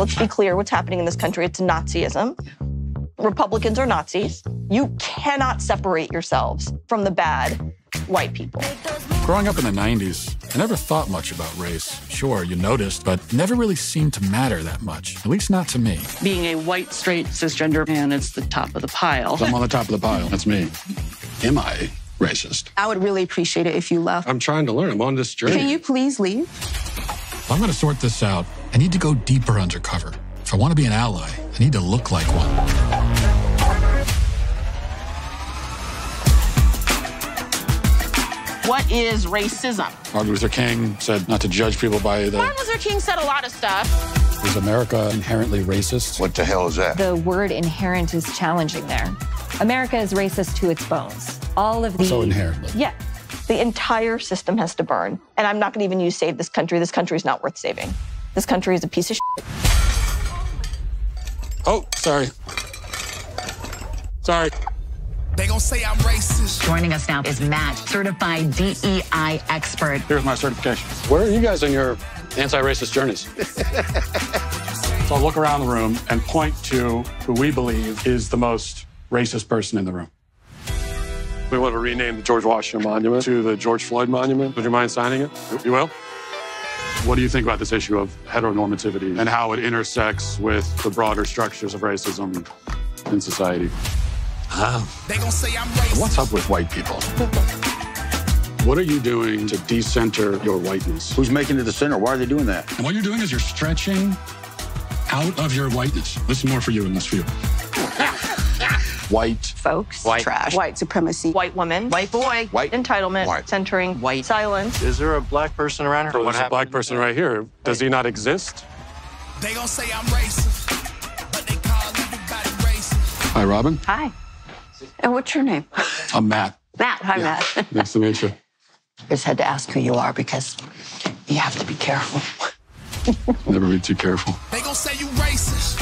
Let's be clear what's happening in this country. It's Nazism. Republicans are Nazis. You cannot separate yourselves from the bad white people. Growing up in the 90s, I never thought much about race. Sure, you noticed, but never really seemed to matter that much, at least not to me. Being a white, straight, cisgender man, it's the top of the pile. I'm on the top of the pile. That's me. Am I racist? I would really appreciate it if you left. I'm trying to learn. I'm on this journey. Can you please leave? If I'm going to sort this out, I need to go deeper undercover. If I want to be an ally, I need to look like one. What is racism? Martin Luther King said not to judge people by the. Martin Luther King said a lot of stuff. Is America inherently racist? What the hell is that? The word inherent is challenging there. America is racist to its bones. All of the. So inherently. Yeah. The entire system has to burn. And I'm not going to even use save this country. This country is not worth saving. This country is a piece of shit. Oh, sorry. Sorry. They gonna say I'm racist. Joining us now is Matt, certified DEI expert. Here's my certification. Where are you guys on your anti-racist journeys? so I'll look around the room and point to who we believe is the most racist person in the room. We want to rename the George Washington Monument to the George Floyd Monument. Would you mind signing it? You will? What do you think about this issue of heteronormativity and how it intersects with the broader structures of racism in society? They gonna say I'm racist. What's up with white people? What are you doing to decenter your whiteness? Who's making it the center? Why are they doing that? And what you're doing is you're stretching out of your whiteness. This is more for you in this view. White. Folks, White. trash. White supremacy. White woman. White boy. White. Entitlement. White. Centering. White. Silence. Is there a black person around here? So there's a black person right here. Does he not exist? They gonna say I'm racist. But they call everybody racist. Hi, Robin. Hi. And what's your name? I'm Matt. Matt. Hi, Matt. Nice to meet you. Just had to ask who you are because you have to be careful. Never be too careful. They gonna say you racist.